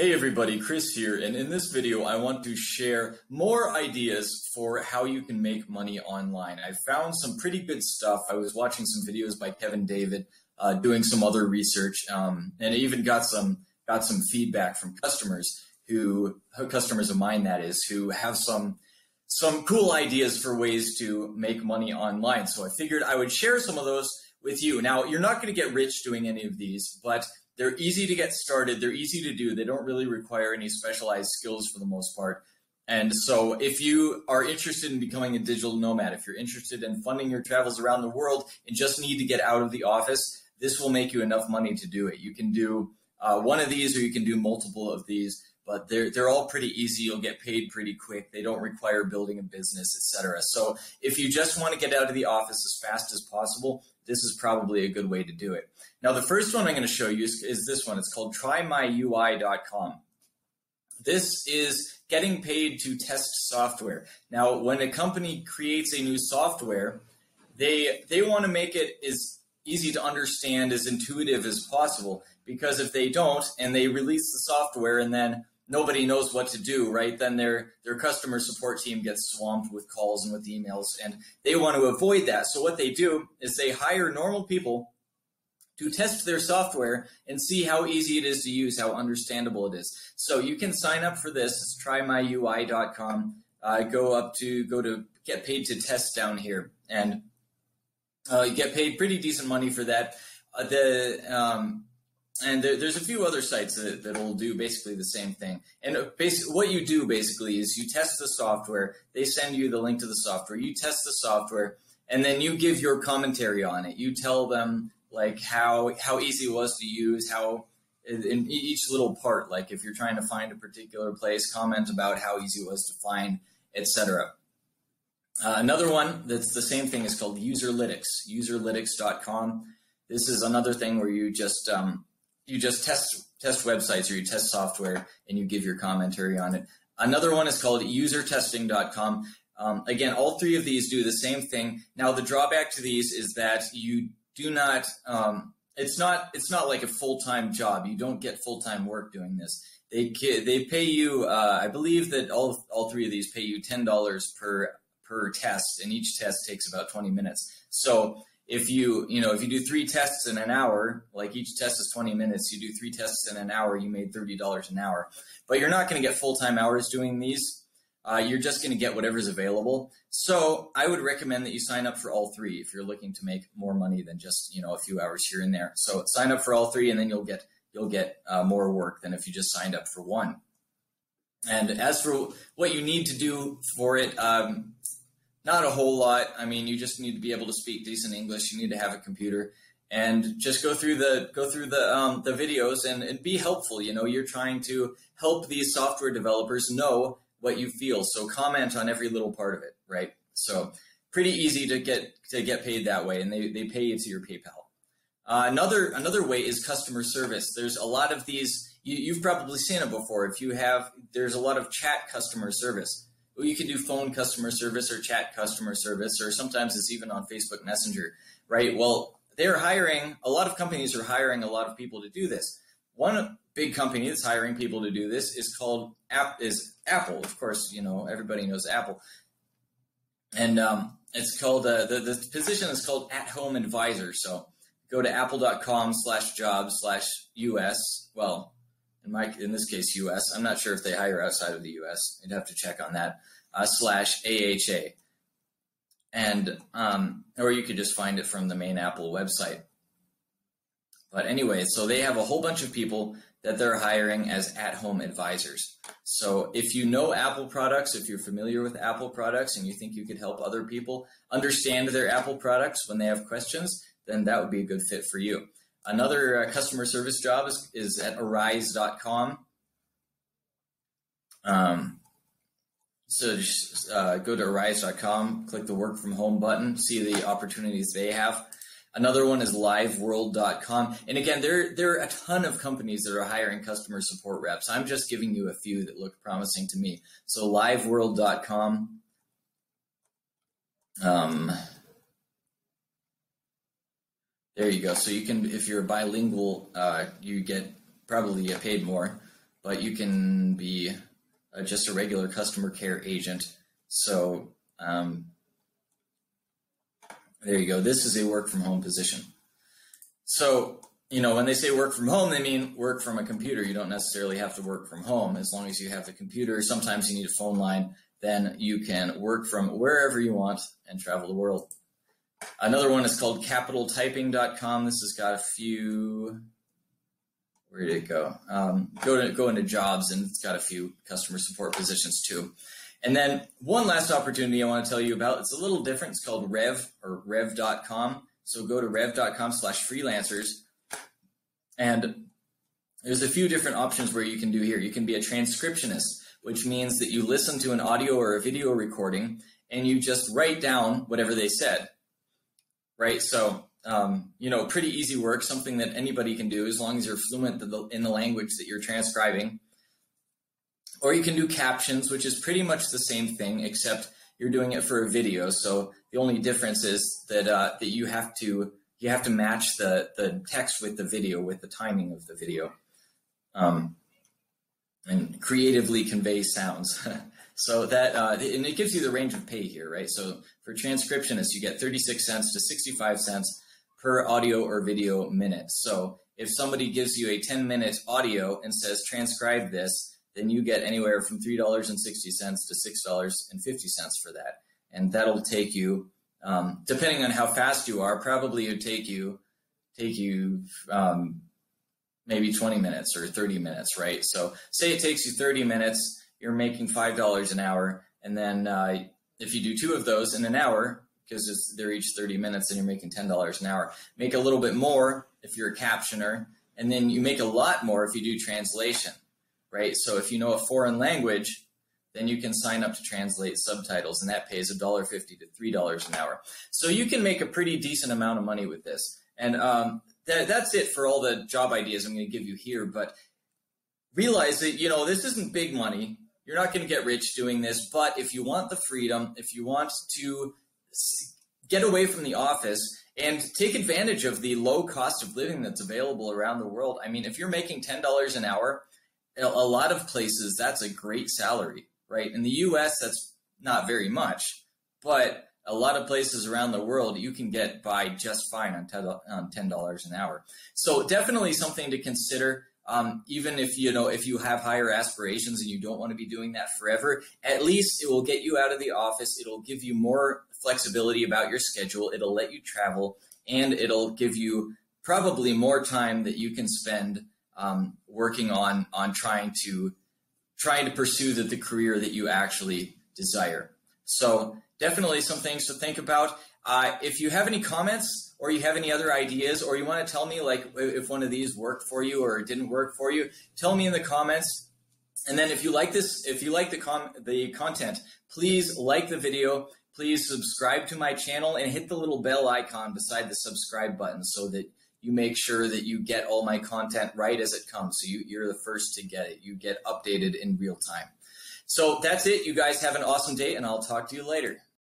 Hey everybody, Chris here, and in this video I want to share more ideas for how you can make money online. I found some pretty good stuff. I was watching some videos by Kevin David, uh, doing some other research, um, and I even got some got some feedback from customers who customers of mine that is who have some some cool ideas for ways to make money online. So I figured I would share some of those with you. Now you're not going to get rich doing any of these, but they're easy to get started. They're easy to do. They don't really require any specialized skills for the most part. And so, if you are interested in becoming a digital nomad, if you're interested in funding your travels around the world and just need to get out of the office, this will make you enough money to do it. You can do uh, one of these, or you can do multiple of these, but they're they're all pretty easy. You'll get paid pretty quick. They don't require building a business, etc. So, if you just want to get out of the office as fast as possible, this is probably a good way to do it. Now, the first one I'm going to show you is, is this one. It's called trymyui.com. This is getting paid to test software. Now, when a company creates a new software, they they want to make it as easy to understand, as intuitive as possible. Because if they don't, and they release the software, and then nobody knows what to do, right? Then their their customer support team gets swamped with calls and with emails, and they want to avoid that. So what they do is they hire normal people to test their software and see how easy it is to use, how understandable it is. So you can sign up for this. It's trymyui.com. Uh, go up to go to get paid to test down here, and uh, you get paid pretty decent money for that. Uh, the um, and there, there's a few other sites that, that will do basically the same thing. And uh, basically, what you do basically is you test the software. They send you the link to the software. You test the software, and then you give your commentary on it. You tell them like how how easy it was to use, how in each little part, like if you're trying to find a particular place, comment about how easy it was to find, etc. Uh, another one that's the same thing is called Userlytics, userlytics.com. This is another thing where you just um, you just test test websites or you test software and you give your commentary on it. Another one is called usertesting.com. Um, again, all three of these do the same thing. Now, the drawback to these is that you do not. Um, it's not. It's not like a full time job. You don't get full time work doing this. They they pay you. Uh, I believe that all all three of these pay you ten dollars per per test, and each test takes about twenty minutes. So if you you know if you do three tests in an hour like each test is 20 minutes you do three tests in an hour you made $30 an hour. But you're not going to get full-time hours doing these. Uh, you're just going to get whatever's available. So i would recommend that you sign up for all three if you're looking to make more money than just you know a few hours here and there. So sign up for all three and then you'll get you'll get uh, more work than if you just signed up for one. And as for what you need to do for it um, not a whole lot. I mean, you just need to be able to speak decent English. You need to have a computer and just go through the go through the um, the videos and, and be helpful. You know, you're trying to help these software developers know what you feel. So comment on every little part of it, right? So pretty easy to get to get paid that way, and they, they pay you to your PayPal. Uh, another another way is customer service. There's a lot of these. You, you've probably seen it before. If you have, there's a lot of chat customer service you can do phone customer service or chat customer service, or sometimes it's even on Facebook Messenger, right? Well, they're hiring, a lot of companies are hiring a lot of people to do this. One big company that's hiring people to do this is called App is Apple. Of course, you know, everybody knows Apple. And um, it's called, uh, the, the position is called at home advisor. So go to apple.com slash jobs slash US. Well, in my in this case U.S. I'm not sure if they hire outside of the U.S. I'd have to check on that. Uh, slash AHA, and um, or you could just find it from the main Apple website. But anyway, so they have a whole bunch of people that they're hiring as at-home advisors. So if you know Apple products, if you're familiar with Apple products and you think you could help other people understand their Apple products when they have questions, then that would be a good fit for you. Another uh, customer service job is, is at arise.com. Um, so just uh, go to arise.com, click the work from home button, see the opportunities they have. Another one is liveworld.com. And again, there, there are a ton of companies that are hiring customer support reps. I'm just giving you a few that look promising to me. So liveworld.com. Um, there you go. So you can, if you're bilingual, uh, you get probably get paid more. but you can be uh, just a regular customer care agent. So um, there you go. This is a work from home position. So, you know, when they say work from home, they mean work from a computer. You don't necessarily have to work from home as long as you have the computer. Sometimes you need a phone line. Then you can work from wherever you want and travel the world. Another one is called capitaltyping.com. This has got a few. Where did it go? Um, go to go into jobs, and it's got a few customer support positions too. And then one last opportunity I want to tell you about. It's a little different. It's called Rev or Rev.com. So go to Rev.com slash freelancers. And there's a few different options where you can do here. You can be a transcriptionist, which means that you listen to an audio or a video recording and you just write down whatever they said. Right? So, um, you know, pretty easy work, something that anybody can do as long as you're fluent in the language that you're transcribing. Or you can do captions, which is pretty much the same thing, except you're doing it for a video. So the only difference is that uh, that you have to you have to match the the text with the video with the timing of the video, um, and creatively convey sounds. so that uh, and it gives you the range of pay here, right? So for transcriptionists, you get 36 cents to 65 cents per audio or video minute. So if somebody gives you a 10 minute audio and says transcribe this, then you get anywhere from $3.60 to $6.50 for that. And that'll take you, um, depending on how fast you are, probably it would take you, take you um, maybe 20 minutes or 30 minutes, right? So say it takes you 30 minutes, you're making $5 an hour. And then uh, if you do two of those in an hour, because they're each 30 minutes and you're making $10 an hour, make a little bit more if you're a captioner. And then you make a lot more if you do translation right? So if you know a foreign language, then you can sign up to translate subtitles, and that pays $1.50 to $3 an hour. So you can make a pretty decent amount of money with this. And um, that, that's it for all the job ideas I'm going to give you here. But realize that, you know, this isn't big money. You're not going to get rich doing this. But if you want the freedom, if you want to get away from the office and take advantage of the low cost of living that's available around the world, I mean, if you're making $10 an hour, a lot of places that's a great salary, right? In the US, that's not very much, but a lot of places around the world you can get by just fine on $10 an hour. So definitely something to consider. Um, even if you know if you have higher aspirations and you don't want to be doing that forever, at least it will get you out of the office. It'll give you more flexibility about your schedule. It'll let you travel, and it'll give you probably more time that you can spend um, working on on trying to trying to pursue the, the career that you actually desire. So definitely some things to think about. Uh, if you have any comments or you have any other ideas or you want to tell me like if one of these worked for you or didn't work for you, tell me in the comments. And then if you like this, if you like the com- the content, please like the video. Please subscribe to my channel and hit the little bell icon beside the subscribe button so that you make sure that you get all my content right as it comes. So you, you're the first to get it. You get updated in real time. So that's it. You guys have an awesome day, and I'll talk to you later.